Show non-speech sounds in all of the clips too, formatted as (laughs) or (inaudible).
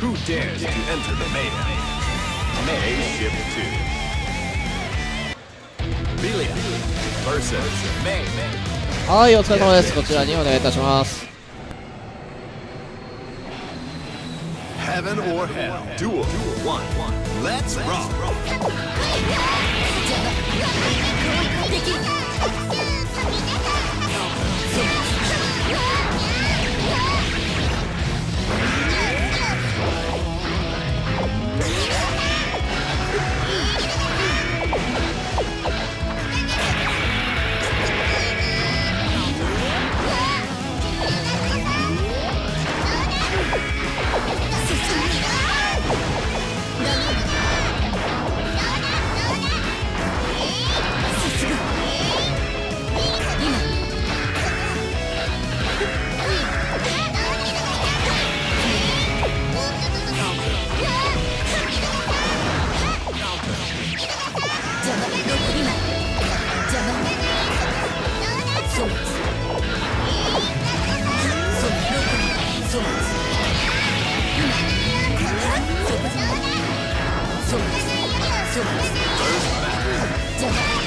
Who dares to enter the mayhem? May ship 2. Belia versus May. はいお疲れ様ですこちらにお願いいたします Heaven or hell. Duel 1. Let's rock. 2.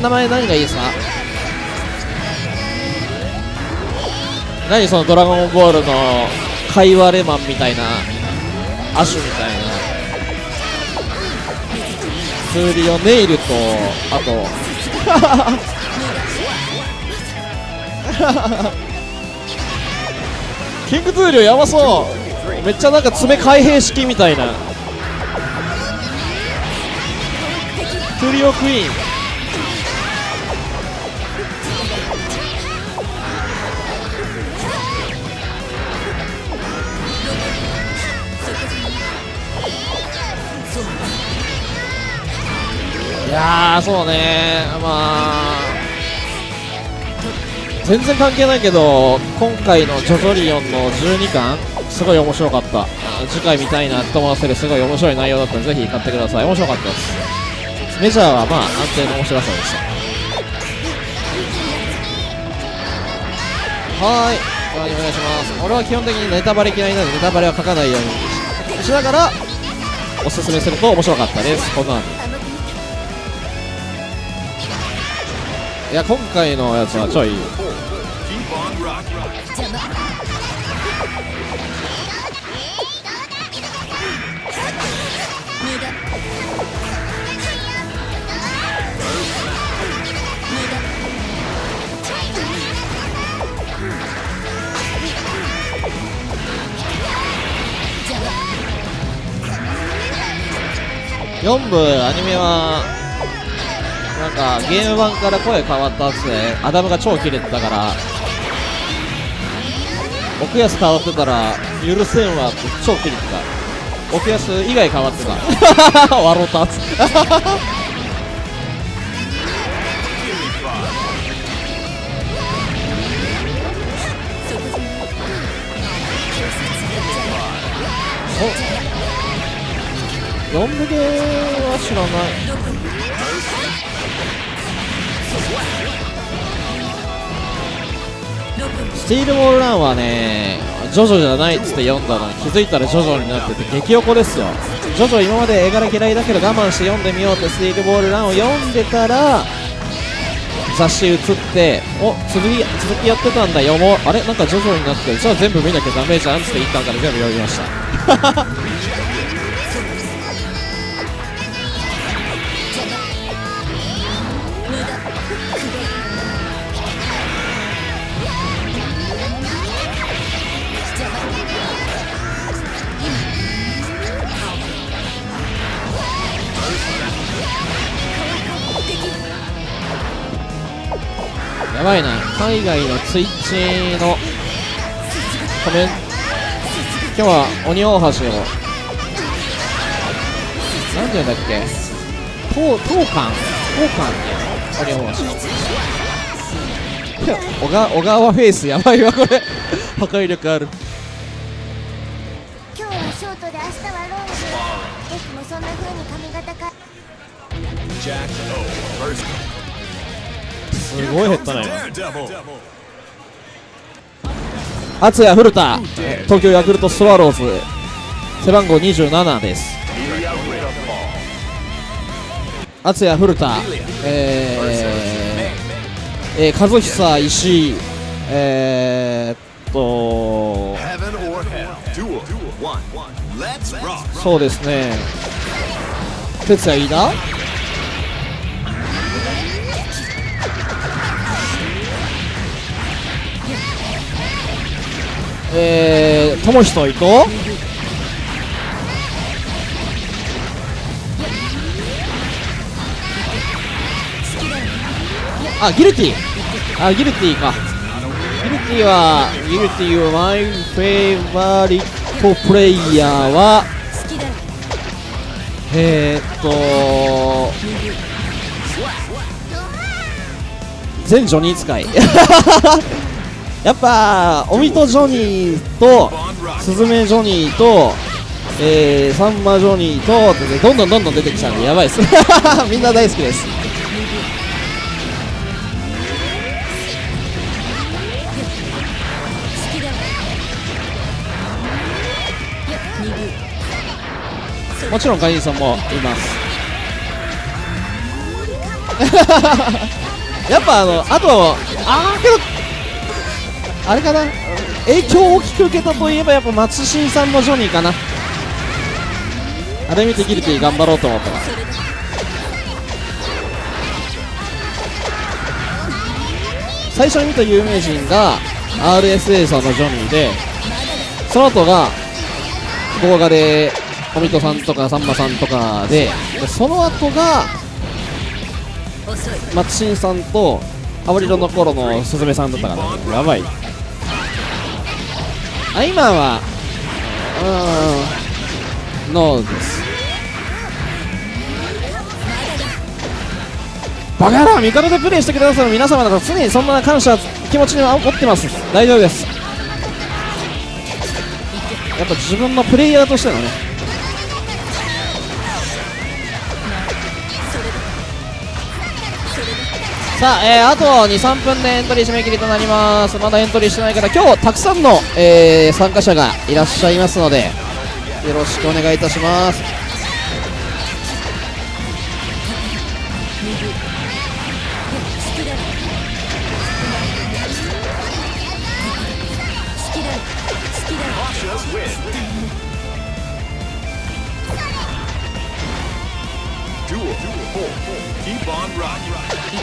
名前何がいいですか？何そのドラゴンボールの会話レマンみたいなアシュみたいな。ツーリオネイルとあと。キングツーリオやばそう。めっちゃなんか爪開閉式みたいな。ツーリオクイーンいやーそうね。まあ全然関係ないけど今回のジョジョリオンの12巻すごい面白かった。次回見たいなと思わせるすごい面白い内容だったのでぜひ買ってください。面白かったです。メジャーはまあ安定の面白さでした。はーい。ではお願いします。俺は基本的にネタバレ嫌いなのでネタバレは書かないようにしながらおすすめすると面白かったです。こんなんいや今回のやつはちょい Keep on rocking. 4部アニメはなんかゲーム版から声変わったっつでアダムが超キレてたから。奥安変わってたら許せんわって超キレてた。奥安以外変わってた。(laughs) 笑ったっつってお4部では知らない。スティールボールランはね、ジョジョじゃないっつって読んだのに気づいたらジョジョになってて激おこですよ。ジョジョ今まで絵柄嫌いだけど我慢して読んでみようってスティールボールランを読んでたら、雑誌映ってお続き続きやってたんだよもう。あれ？なんか徐々になってる。じゃあ全部見なきゃダメじゃんっつって一巻から全部読みました。やばいな。海外のツイッチのコメン今日は鬼大橋を。なんて言うんだっけ？当当館当館っていうの鬼大橋小川小川フェイスやばいわこれ。破壊力ある。今日はショートで明日はロング。僕もそんな風に髪型か Jack O すごい減ったな今。敦也古田東京ヤクルトスワローズ。背番号27です。敦也古田えー、えー、和久石井えー、っとそうですね。哲也飯田？えー、友人伊藤あギルティ。あギルティか。ギルティはギルティはマイフェイバリットプレイヤーはえー、っと全ジョニー使い。やっぱオミトジョニーと.スズメジョニーと、えー、サンマジョニーとってねどんどんどんどん出てきちゃうんでやばいです (laughs) みんな大好きですもちろんガインさんもいます (laughs) やっぱあのあとあーけどあれかな？影響を大きく受けたといえばやっぱ松新さんのジョニーかな。あれ見てギルティ頑張ろうと思ったから最初に見た有名人が RSA さんのジョニーでその後が動画で小人さんとかさんまさんとかでその後が松新さんとアワリロの頃のすずめさんだったからやばい。あ今はうーんノーです。バカ野郎味方でプレイしてくださる皆様だから常にそんな感謝気持ちには持ってます。大丈夫です。やっぱ自分のプレイヤーとしてのねさあ、えー、あと2、3分でエントリー締め切りとなります。まだエントリーしてない方、今日たくさんの、えー参加者がいらっしゃいますので、よろしくお願いいたします。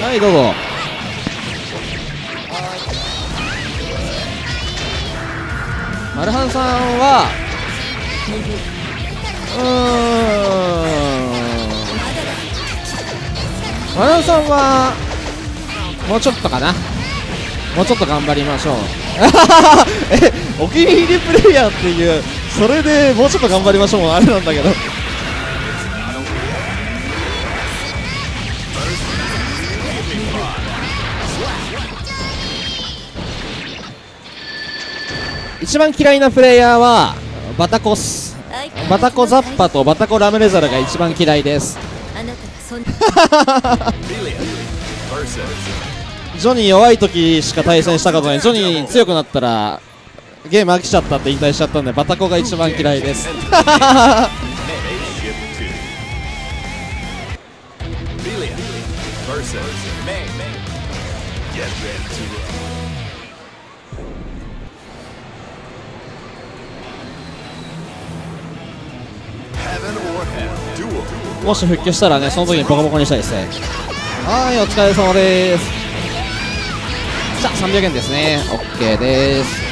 はい、どうぞ。マルハンさんは、うーん、マルハンさんは、もうちょっとかな。もうちょっと頑張りましょう。(laughs) え、お気に入りプレイヤーっていう、それでもうちょっと頑張りましょうもあれなんだけど。一番嫌いなプレイヤーはバタコス。バタコザッパとバタコラムレザルが一番嫌いです。ジョニー弱い時しか対戦したことない。ジョニー強くなったらゲーム飽きちゃったって引退しちゃったんでバタコが一番嫌いです (laughs) もし復旧したらねその時にボコボコにしたいですね。はいお疲れ様です。さあ300円ですね。OK です。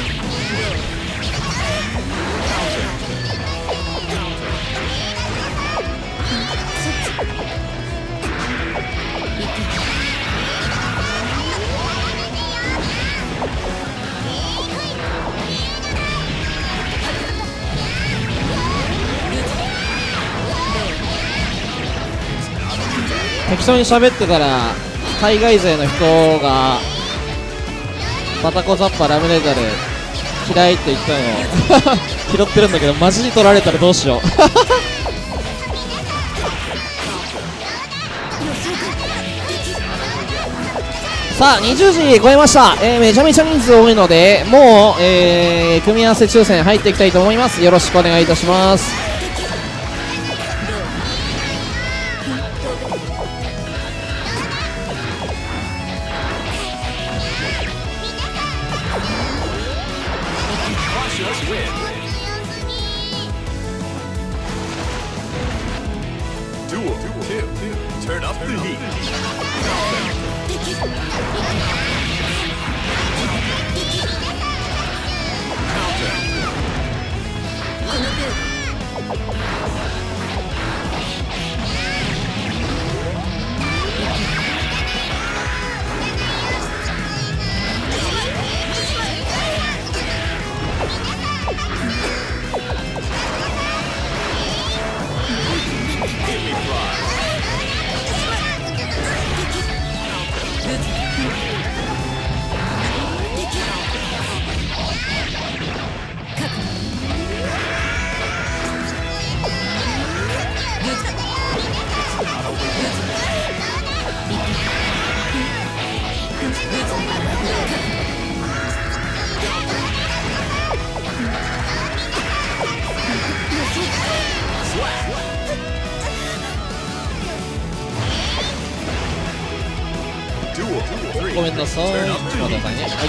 適当に喋ってたら海外勢の人がバタコザッパラムネータル嫌いって言ったのを (laughs) 拾ってるんだけどマジに取られたらどうしよう。(laughs) さあ20時超えました、えーめちゃめちゃ人数多いのでもう、えー組み合わせ抽選入っていきたいと思います。よろしくお願いいたします。Turn up the heat. Duel. ごめんなさい。ちょっと待ってくださいね。は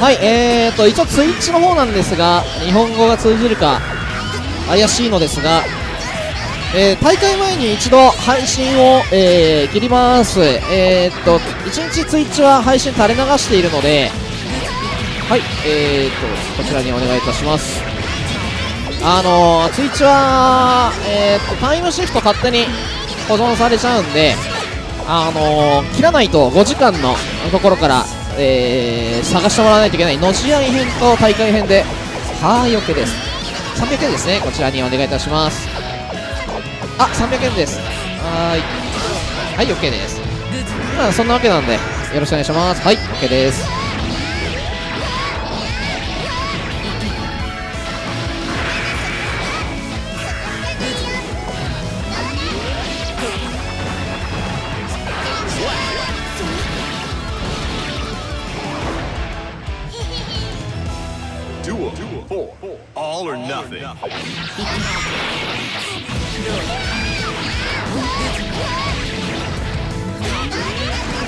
い。はい、えーと、一応ツイッチの方なんですが、日本語が通じるか怪しいのですが、えー大会前に一度配信を、えー切ります。えーと、1日ツイッチは配信垂れ流しているので、はい、えーと、こちらにお願いいたします。あのー、ツイッチは、えーと、タイムシフト勝手に保存されちゃうんで、あのー、切らないと5時間のところから、えー、探してもらわないといけないの試合編と大会編で。はーい OK です。300円ですね。こちらにお願いいたします。あ300円です。はーい。はい OK です。まあそんなわけなんでよろしくお願いします。はい OK です。nothing. nothing. (laughs)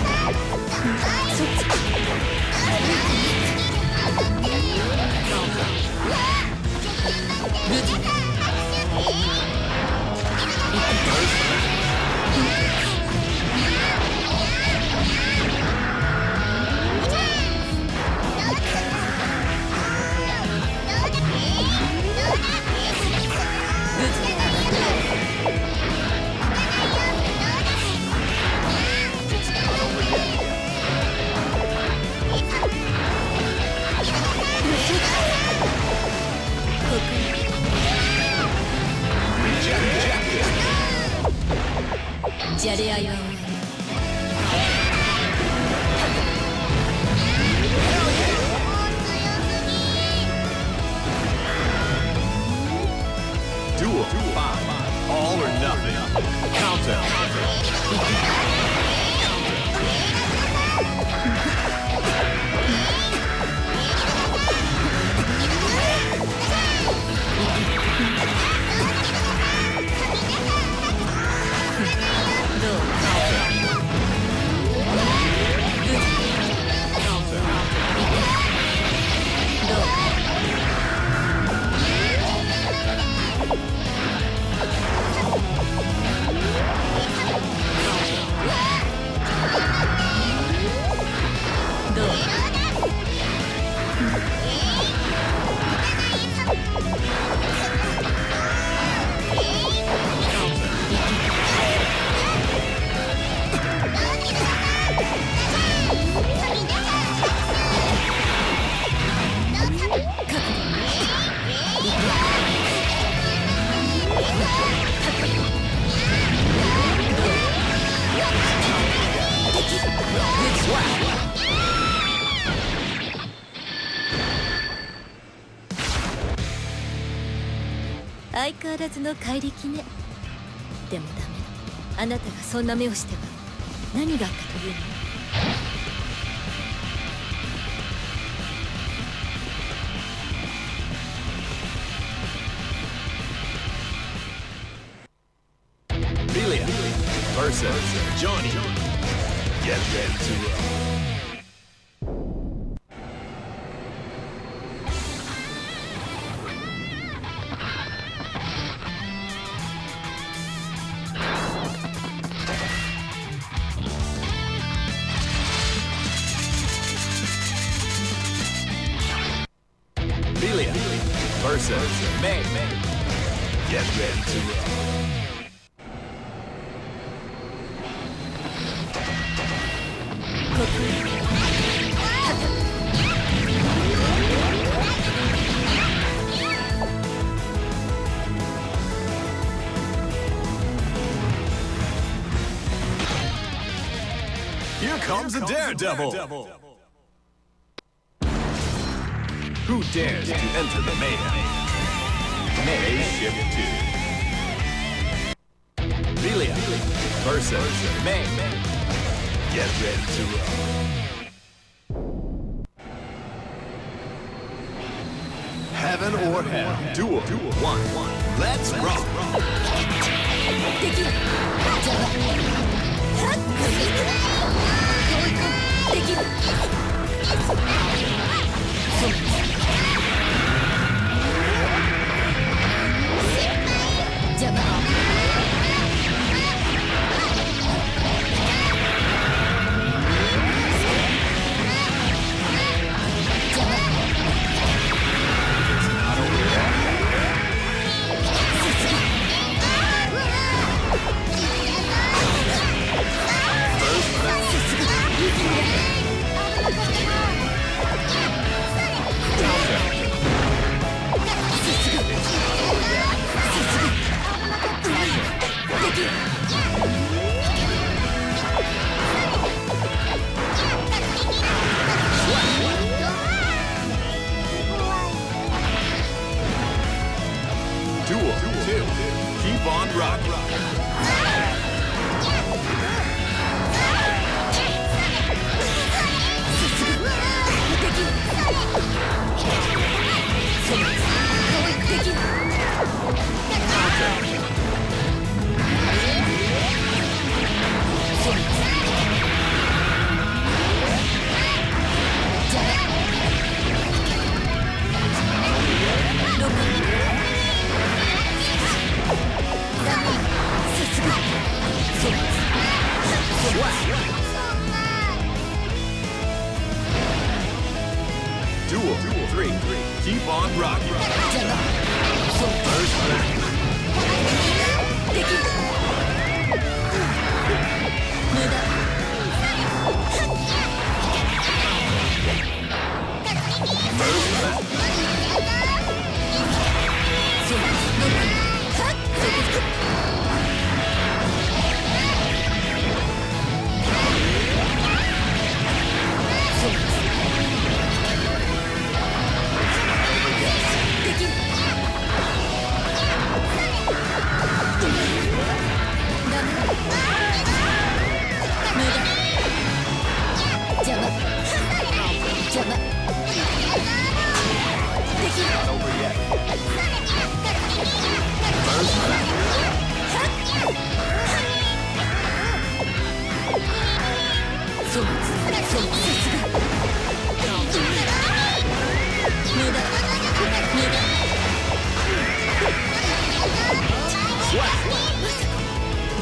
の怪力ね。でもダメ。あなたがそんな目をしては何があったというの？Comes a daredevil. Who dares to enter the mayhem? May ship two. Melia versus May. Get ready to roll. Heaven or hell. Duel. One. Let's rock.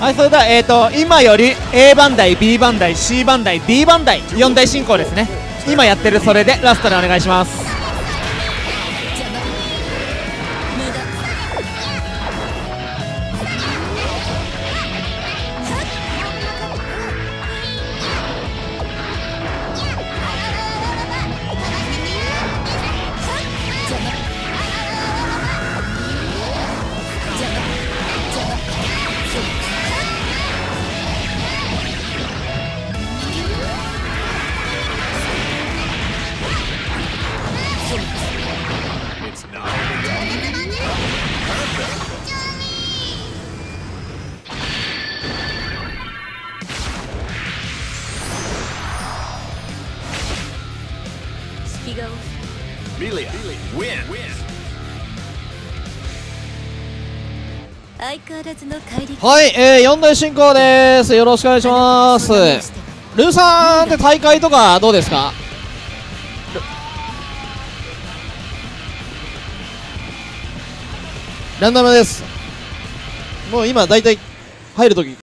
はいそれではえーと今より A 番台 B 番台 C 番台 D 番台4台進行ですね。今やってるそれでラストでお願いします。はい、えー、4大進行です。よろしくお願いします。ルーさんって大会とかどうですか？ランダムです。もう今大体入るとき